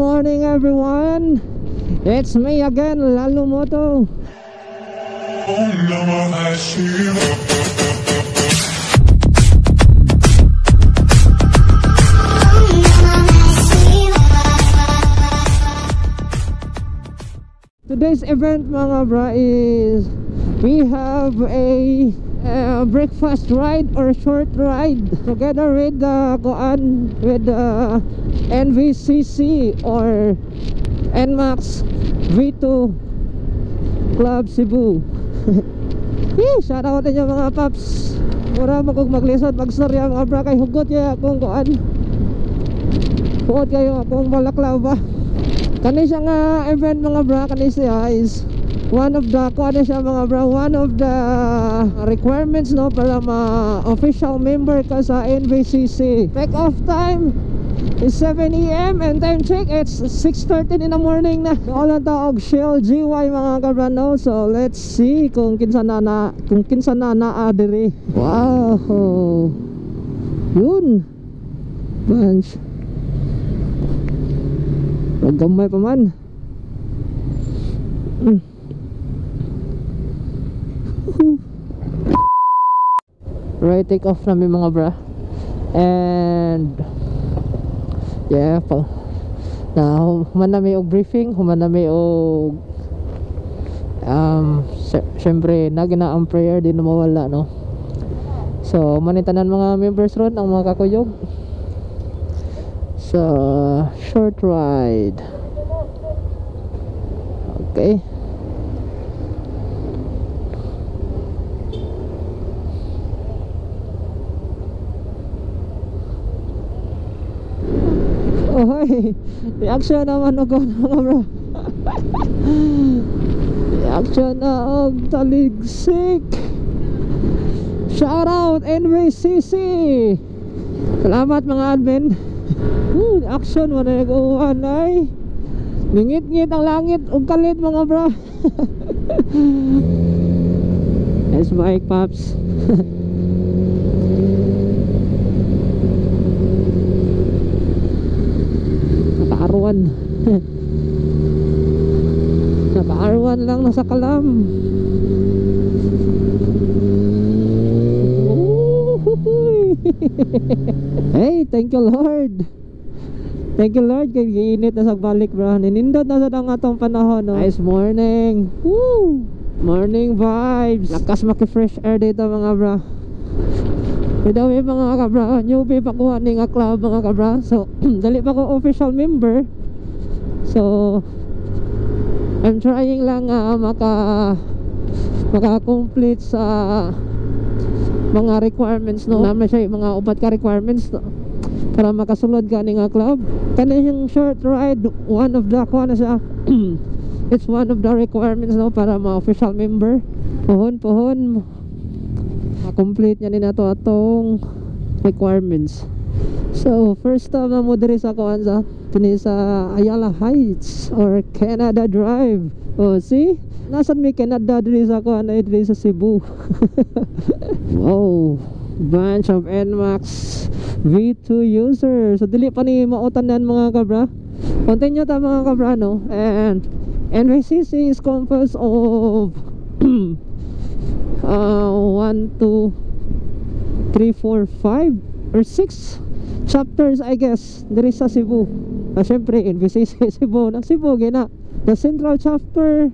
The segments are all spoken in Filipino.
morning everyone It's me again, Lalo Moto Om Namah Shivaya. Today's event mga bra is We have a uh, breakfast ride or short ride Together with the Kuan With the NVCC or NMAX V2 Club Cebu. Eh, shout out ninyo mga paps. Mura mo kong maglisod magstorya mga bra kay hugot kaya akong kuan Hugot kayo akong balaklaw ba? Kani siya nga event mga bra Kani siya is One of the Kani siya mga bra One of the requirements no Para ma official member ka sa NVCC Take off time is 7am and time check it's 6.13 in the morning na. All ang taog Shell GY mga kabrano so let's see kung kinsa na na kung kinsa na na diri. Wow. Yun. Bunch. Gamay pa man. Mm. Right, take off namin mga bra. And Yeah, pa. Na human na may og briefing Human na may og Um, sy- syempre Nagina ang prayer Di na mawala no? So, manitanan mga members ron Ang mga kakuyog. So, short ride. Okay Oy, reaction naman ako mga bro. reaction na og taligsik. Shout out NVCC. Salamat mga admin. Woo, action mo na nag-uwan ay. Ngingit-ngit ang langit ug kalit mga bro. nice bike pops. Naka-R1 lang nasa kalam! Hey, thank you Lord. Thank you Lord kay giinit na sa balik bro. Ninindot na sa atong panahon no? Nice morning. Woo! Morning vibes. Lakas maki-fresh air dito mga bro may mga kabra. Newbie pa kuha ni nga club mga kabra. So dali pa ko official member. So I'm trying lang nga maka maka-complete sa mga requirements no? Naman siya mga upat ka requirements no? para makasulod ka ni nga club. Kani yung short ride one of the kuha na siya. It's one of the requirements no? Para ma-official member. Pohon pohon. Ma-complete niya ni nato atong requirements so first time na mo diri sa kuan sa Pini sa Ayala Heights or Canada Drive. Oh see? Nasan may Canada diri sa kuan ay diri sa Cebu? Wow. Bunch of NMAX V2 users. So dili pa ni mautanan mga kabra. Continue ta mga kabra no? And NVCC is composed of uh, 1, 2, 3, 4, 5 or 6 chapters I guess. Diri sa Cebu. Ah, syempre NVCC Cebu. Na Cebu gina the central chapter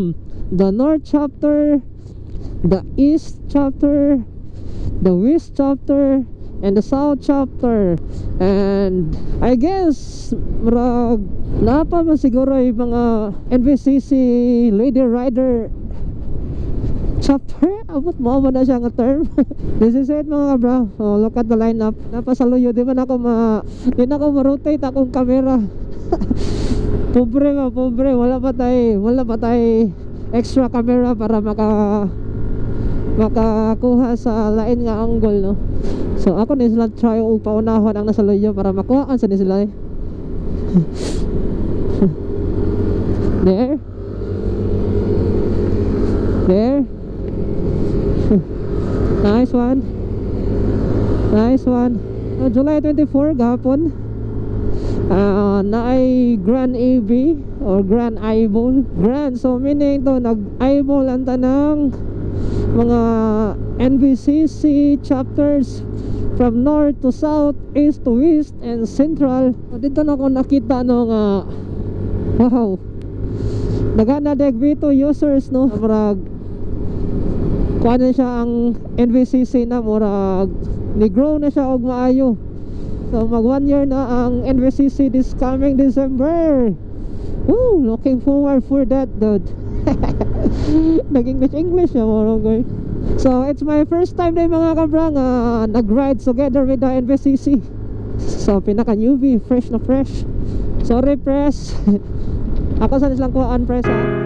the north chapter the east chapter the west chapter and the south chapter. And I guess murag napa man siguro yung mga NVCC lady rider chapter? Abot mo mo na siya nga term. This is it mga bro oh, look at the lineup. Napasaluyo. Di man ako ma di na ako ma-rotate akong camera? Pobre nga pobre. Wala pa tay wala pa tay extra camera para maka makakuha sa lain nga angle no? So ako ni sila try og paunahon ang nasaluyo para makuha sa ni sila eh. there? There one. Nice one. Oh, July 24 gahapon. uh, na ay Grand AB or Grand Eyeball Grand so meaning to nag eyeball ang tanang mga NBCC chapters from north to south east to west and central so, dito na ako nakita no nga wow nagana deg V2 users no murag kuha na siya ang NVCC na murag ni-grow na siya og maayo. So mag one year na ang NVCC this coming December. Woo, looking forward for that dude. nag-English English ya mga guy so it's my first time din mga kabra nga nag-ride together with the NVCC so pinaka newbie fresh na fresh. Sorry press. Ako sa lang kuhaan press ha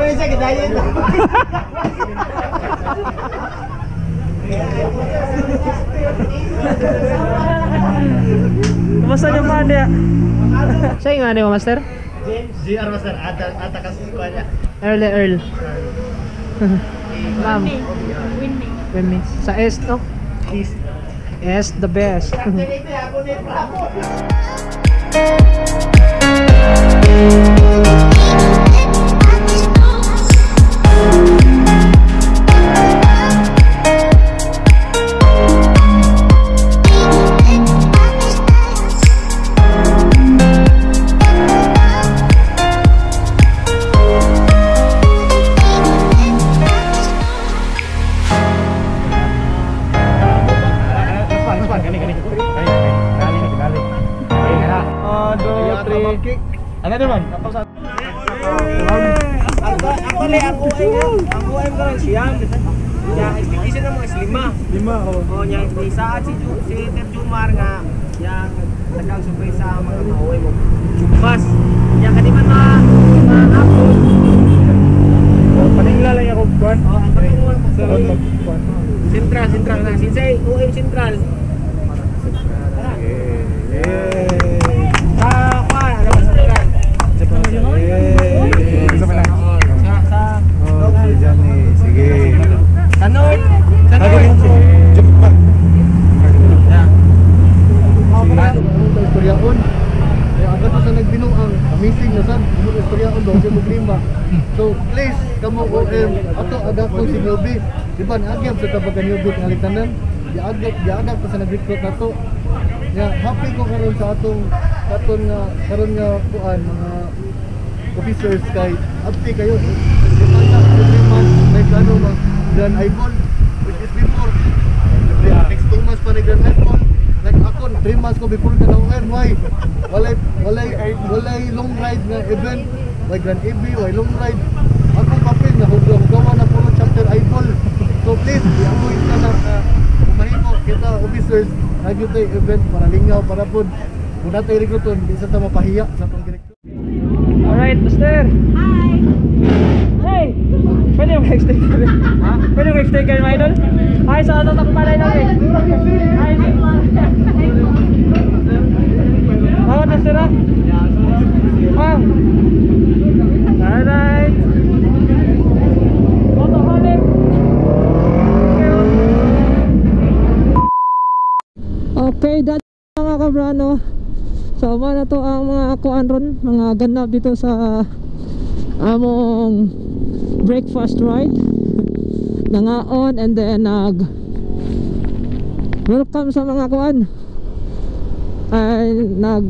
Rin si Marta. Kumusta niyo pa dia? Siya yung ano master? GR Master, ata, ata kasi ko niya. Early Earl. Ma'am. Winning. Winning. Sa S no? S the best. Ano naman? Ako le, ako ay ako ay mga siyam. Ya, expectation ng mga lima. Lima, oh. Oh, nya isa at si Ju- si Ter Jumar nga yang tagang surprise sa mga mauwi mo. Jumbas. Ya kaniman na mga hapon. Paningla lang ako, Kwan. Oh, ang patunguhan ko. Sa Kwan. Sentral, sentral na. Sinsay, UM Sentral. Yay! Sa Kwan, ano ba Sentral? Yay! Isa pa lang. Sa sa Oh, si Johnny. Sige. sa North. Sa Ako rin si North. Jump pa. Ya. Istoryaon. Kaya agad sa nagbinong ang amazing na sad. Mo istoryaon. Di ba, nagyam sa tabagan yung bit nga litanan. Giagap, giagap ko sa nag-recruit na to. Nga, happy ko karon sa atong karon nga karon nga kuan mga officers kay happy kayo. Na every month like ano ba? Grand eyeball which is before. Next two months pa ni grand eyeball like ako 3 months ko before ka na why? Walay walay walay long ride nga event. Like grand EB walay long ride. Akong papel na na chapter eyeball so please i-avoid ka na uh, mahimo kita officers nagyo tay event para lingaw para pud kung natay rekruton di sa ta mapahiya sa tong direktor Alright, Master. Hi! Hey! Pwede yung mag-sticker? Ha? Pwede yung mag-sticker, my idol? Hi, sa ano tapos malay namin? Hi, Ako, Master, ha? Ah. Alright. That mga kabrano. So, mo na to ang mga kuan ron, mga ganap dito sa among breakfast ride. Nangaon and then nag welcome sa mga kuan. Ay nag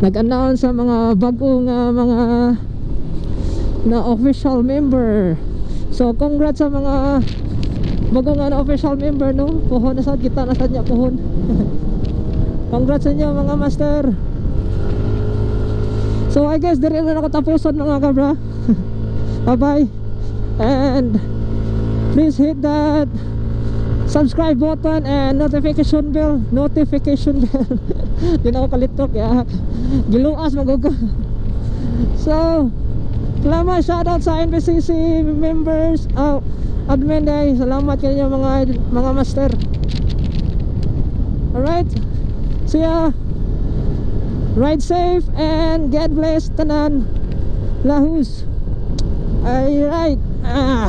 nag-announce sa mga bagong nga mga na official member. So, congrats sa mga bagong nga na official member no. Puhon na sa kita na sa niya puhon. Congrats sa inyo mga master. So I guess diri na nakatapusan mga kabra. Bye bye And Please hit that Subscribe button and notification bell. Notification bell. Na ako kalitok ya. Giluas magugo. So Salamat shoutout sa NBCC members. Oh, Admin day Salamat kayo mga mga master Alright See ya. Ride safe and God bless tanan. Lahus. Alright. Ah.